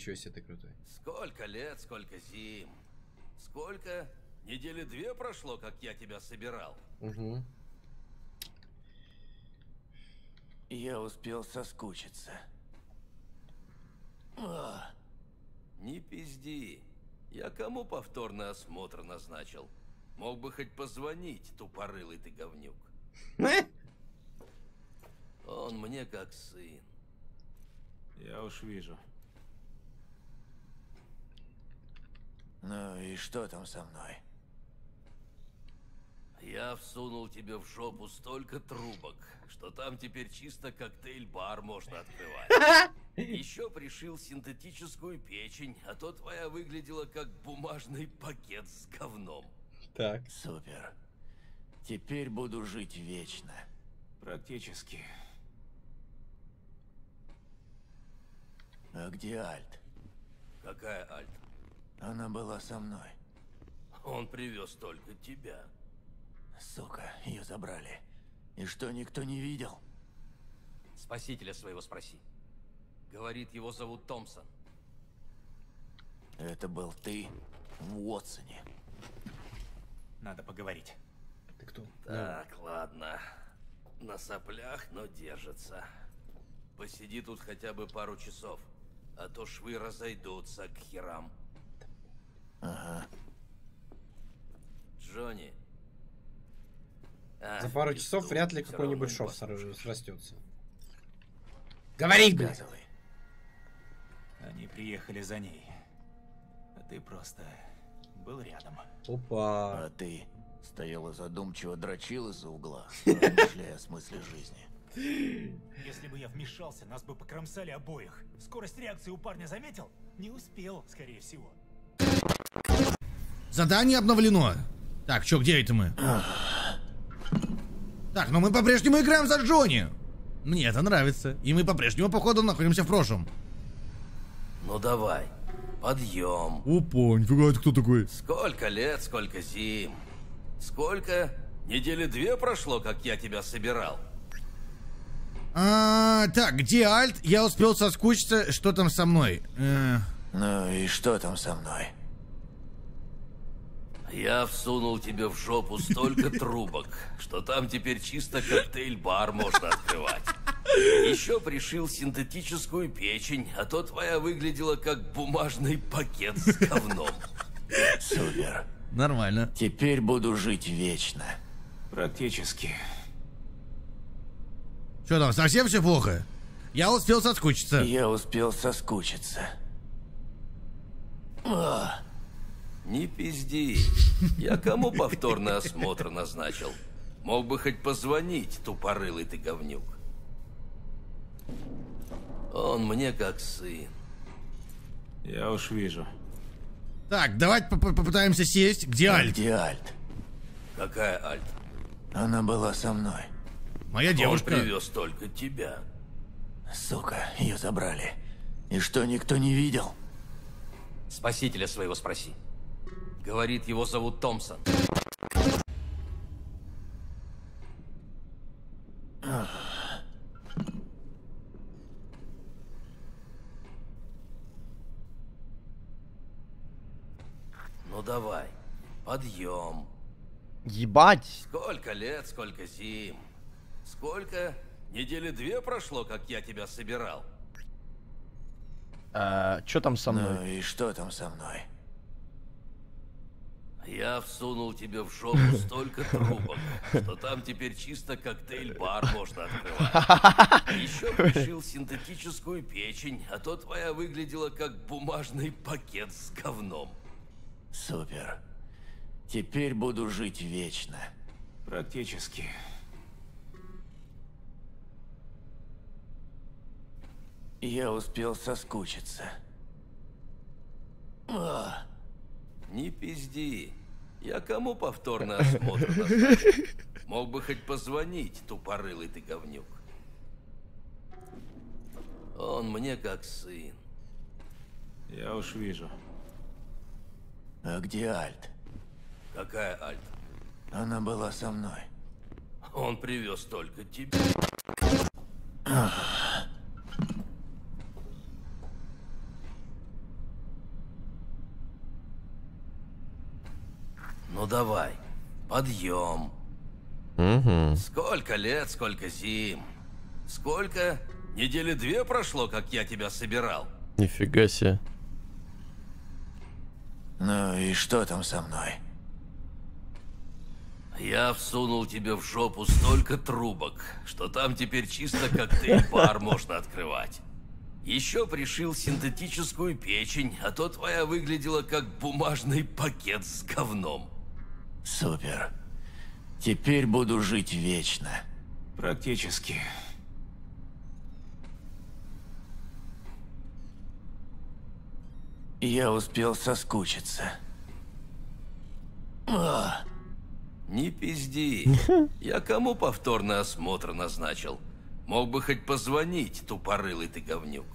Ничего себе ты крутой. Сколько лет, сколько зим. Сколько? Недели две прошло, как я тебя собирал. Угу. Я успел соскучиться. А, Не пизди. Я кому повторный осмотр назначил? Мог бы хоть позвонить, тупорылый ты говнюк. Он мне как сын. Я уж вижу. Ну и что там со мной? Я всунул тебе в жопу столько трубок, что там теперь чисто коктейль-бар можно открывать. Еще пришил синтетическую печень, а то твоя выглядела как бумажный пакет с говном. Так. Супер. Теперь буду жить вечно. Практически. А где Альт? Какая Альт? Она была со мной. Он привез только тебя. Сука, ее забрали. И что, никто не видел? Спасителя своего спроси. Говорит, его зовут Томпсон. Это был ты в Уотсоне. Надо поговорить. Ты кто? Так, ладно. На соплях, но держится. Посиди тут хотя бы пару часов, а то швы разойдутся к херам. Ага. Джонни. А, За пару часов вряд ли какой-нибудь шов срастется. Говори, блядь! Они приехали за ней. А ты просто был рядом. Опа. А ты стояла задумчиво дрочил из-за угла, размышляя о смысле жизни. Если бы я вмешался, нас бы покромсали обоих. Скорость реакции у парня заметил? Не успел, скорее всего. Задание обновлено. Так, чё, где это мы? Так, но мы по-прежнему играем за Джонни. Мне это нравится. И мы по-прежнему, походу, находимся в прошлом. Ну давай, подъем. Опа, нифига, это кто такой? Сколько лет, сколько зим. Сколько? Недели две прошло, как я тебя собирал. А, так, где Альт? Я успел соскучиться, что там со мной? Э, Ну и что там со мной? Я всунул тебе в жопу столько трубок, что там теперь чисто коктейль-бар можно открывать. Еще пришил синтетическую печень, а то твоя выглядела как бумажный пакет с говном. Супер. нормально. Теперь буду жить вечно. Практически. Что там, совсем все плохо? Я успел соскучиться. Я успел соскучиться. А, Не пизди. Я кому повторный осмотр назначил? Мог бы хоть позвонить, тупорылый ты говнюк. Он мне как сын. Я уж вижу. Так, давайте поп- попытаемся сесть. Где а Альт? где Альт? Какая Альт? Она была со мной. Моя девушка. Он привез только тебя. Сука, ее забрали. И что, никто не видел? Спасителя своего спроси. Говорит, его зовут Томпсон. Ну давай, подъем. Ебать. Сколько лет, сколько зим. Сколько? Недели две прошло, как я тебя собирал. А, что там со Ну мной? и что там со мной? Я всунул тебе в жопу столько трубок, что там теперь чисто коктейль-бар можно открывать. Еще пришил синтетическую печень, а то твоя выглядела как бумажный пакет с говном. Супер. Теперь буду жить вечно. Практически. Я успел соскучиться. А, Не пизди. Я кому повторный осмотр? Мог бы хоть позвонить, тупорылый ты говнюк. Он мне как сын. Я уж вижу. а где Альт? Какая Альт? Она была со мной. Он привез только тебя. Ну давай, подъем. Угу. Сколько лет, сколько зим. Сколько? Недели две прошло, как я тебя собирал. Нифига себе. Ну и что там со мной? Я всунул тебе в жопу столько трубок, что там теперь чисто коктейль-бар можно открывать. Еще пришил синтетическую печень, а то твоя выглядела как бумажный пакет с говном. Супер. Теперь буду жить вечно. Практически. Я успел соскучиться. А, Не пизди. Я кому повторный осмотр назначил? Мог бы хоть позвонить, тупорылый ты говнюк.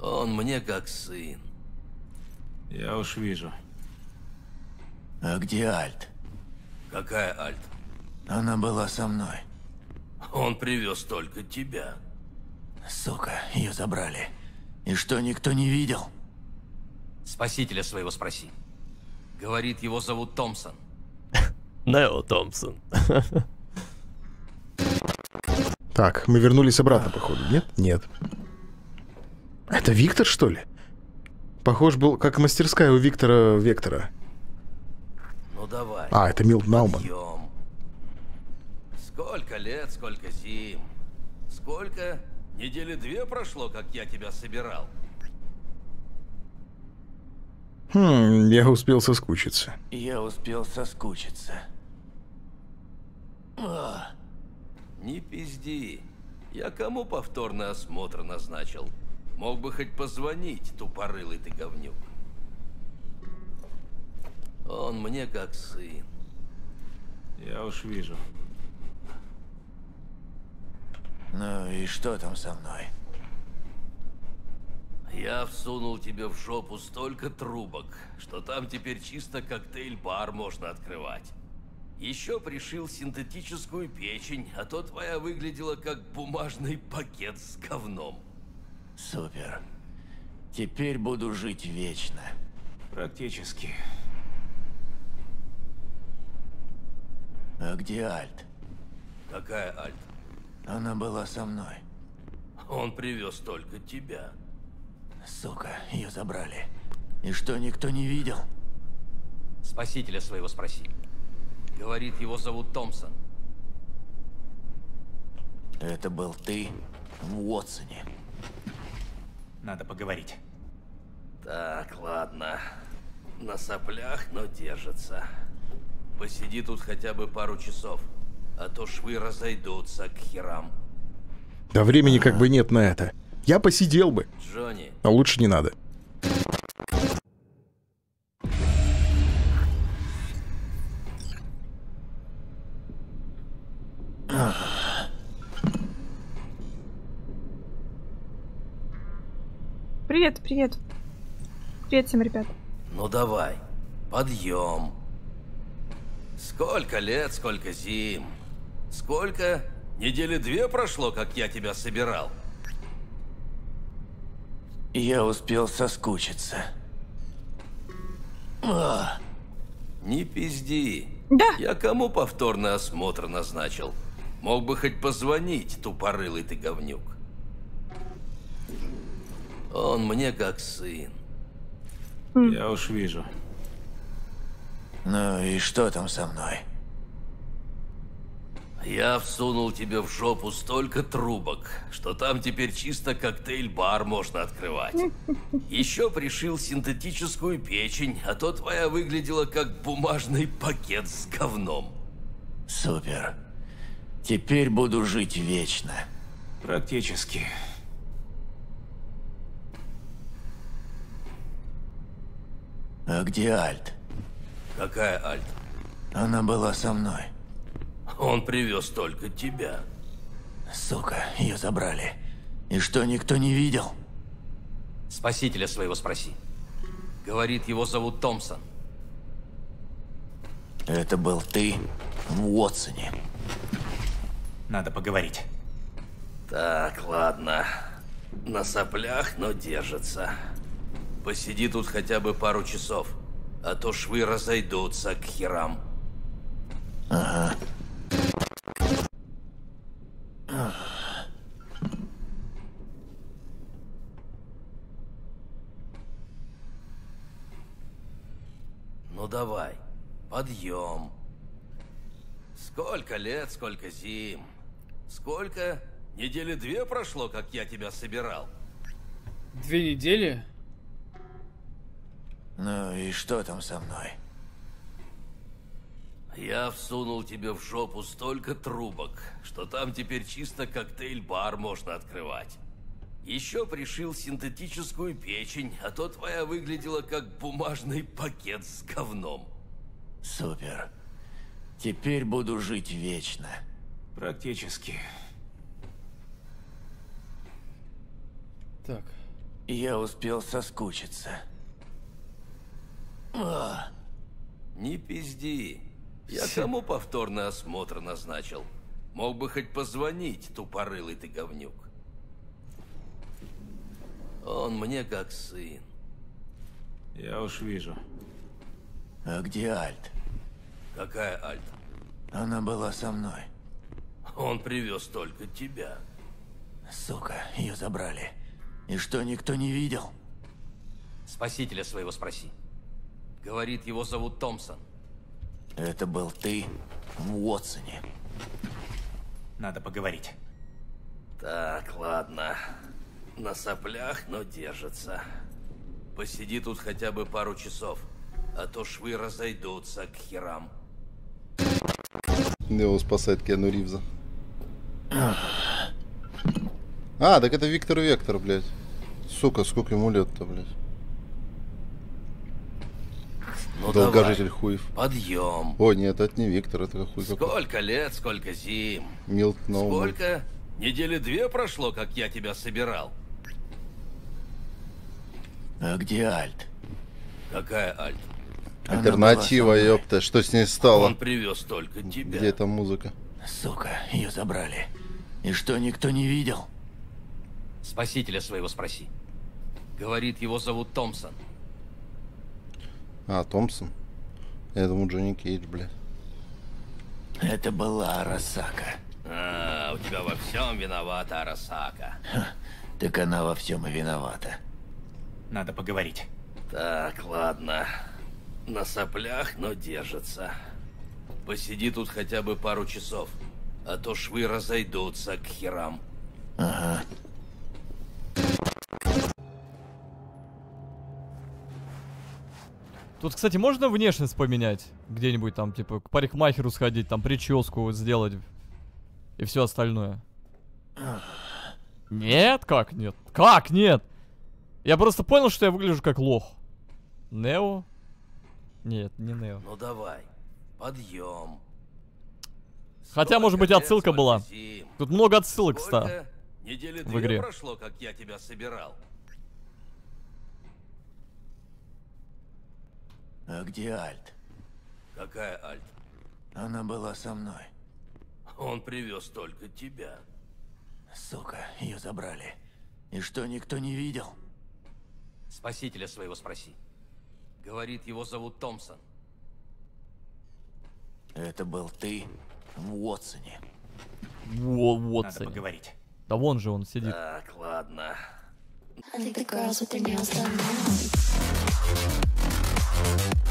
Он мне как сын. Я уж вижу. А где Альт? Какая Альт? Она была со мной. Он привез только тебя. Сука, ее забрали. И что, никто не видел? Спасителя своего спроси. Говорит, его зовут Томпсон. Нео Томпсон. Так, мы вернулись обратно, походу, нет? Нет. Это Виктор, что ли? Похож был, как мастерская у Виктора Вектора. Давай. А, это Милт Науман. Подъем. Сколько лет, сколько зим. Сколько? Недели две прошло, как я тебя собирал. Хм, я успел соскучиться. Я успел соскучиться. А, Не пизди. Я кому повторный осмотр назначил? Мог бы хоть позвонить, тупорылый ты говнюк. Он мне как сын. Я уж вижу. Ну и что там со мной? Я всунул тебе в жопу столько трубок, что там теперь чисто коктейль-бар можно открывать. Еще пришил синтетическую печень, а то твоя выглядела как бумажный пакет с говном. Супер. Теперь буду жить вечно. Практически. А где Альт? Какая Альт? Она была со мной. Он привез только тебя. Сука, ее забрали. И что, никто не видел? Спасителя своего спроси. Говорит, его зовут Томпсон. Это был ты в Уотсоне. Надо поговорить. Так, ладно. На соплях, но держится. Посиди тут хотя бы пару часов, а то швы разойдутся к херам. Да времени как бы нет на это. Я посидел бы, Джонни, а лучше не надо. Привет, привет. Привет всем, ребят. ну давай, подъем. Сколько лет, сколько зим. Сколько? Недели две прошло, как я тебя собирал. Я успел соскучиться. А, Не пизди. Да, Я кому повторный осмотр назначил? Мог бы хоть позвонить, тупорылый ты говнюк. Он мне как сын. Я уж вижу. Ну и что там со мной? Я всунул тебе в жопу столько трубок, что там теперь чисто коктейль-бар можно открывать. Еще пришил синтетическую печень, а то твоя выглядела как бумажный пакет с говном. Супер. Теперь буду жить вечно. Практически. А где Альт? Какая Альт? Она была со мной. Он привез только тебя. Сука, ее забрали. И что, никто не видел? Спасителя своего спроси. Говорит, его зовут Томпсон. Это был ты в Уотсоне. Надо поговорить. Так, ладно. На соплях, но держится. Посиди тут хотя бы пару часов, а то швы разойдутся к херам. Ну давай, подъем. Сколько лет, сколько зим. Сколько? Недели две прошло, как я тебя собирал. Две недели? Ну и что там со мной? Я всунул тебе в жопу столько трубок, что там теперь чисто коктейль-бар можно открывать. Еще пришил синтетическую печень, а то твоя выглядела как бумажный пакет с говном. Супер. Теперь буду жить вечно. Практически. Так. Я успел соскучиться. А, Не пизди. Я кому повторный осмотр назначил? Мог бы хоть позвонить, тупорылый ты говнюк. Он мне как сын. Я уж вижу. а где Альт? Какая Альт? Она была со мной. Он привез только тебя. Сука, ее забрали. И что, никто не видел? Спасителя своего спроси. Говорит, его зовут Томпсон. Это был ты в Уотсоне. Надо поговорить. Так, ладно. На соплях, но держится. Посиди тут хотя бы пару часов, а то швы разойдутся к херам. Нео спасает Киану Ривза. А, так это Виктор Вектор, блядь. Сука, сколько ему лет-то, блядь. Ну Долгожитель давай, хуев. подъем. О, нет, это не Виктор, это хуй какой. Сколько лет, сколько зим. Милт. Сколько? Недели две прошло, как я тебя собирал. А где Альт? Какая Альт? Альтернатива, ёпта, что с ней стало? Он привез только тебя. Где эта музыка? Сука, ее забрали. И что, никто не видел? Спасителя своего спроси. Говорит, его зовут Томпсон. А, Томпсон. Я думаю, Джонни Кейдж, блядь. Это была Арасака. А, у тебя во всем виновата Арасака. Так она во всем и виновата. Надо поговорить. Так, ладно. На соплях, но держится. Посиди тут хотя бы пару часов, а то швы разойдутся к херам. Ага. Тут, кстати, можно внешность поменять? Где-нибудь там, типа, к парикмахеру сходить, там прическу сделать. И все остальное. Нет? Как нет? Как нет? Я просто понял, что я выгляжу как лох. Нео? Нет, не Нео. Ну давай, подъем. Хотя, может быть, отсылка была. Тут много отсылок, кстати. В игре. прошло, как я тебя собирал. А где Альт? Какая Альт? Она была со мной. Он привез только тебя. Сука, ее забрали. И что, никто не видел? Спасителя своего спроси. Говорит, его зовут Томпсон. Это был ты в Уотсоне. Во, вот, Надо поговорить. Да вон же он сидит. Так, ладно. I think the girls with their nails done now.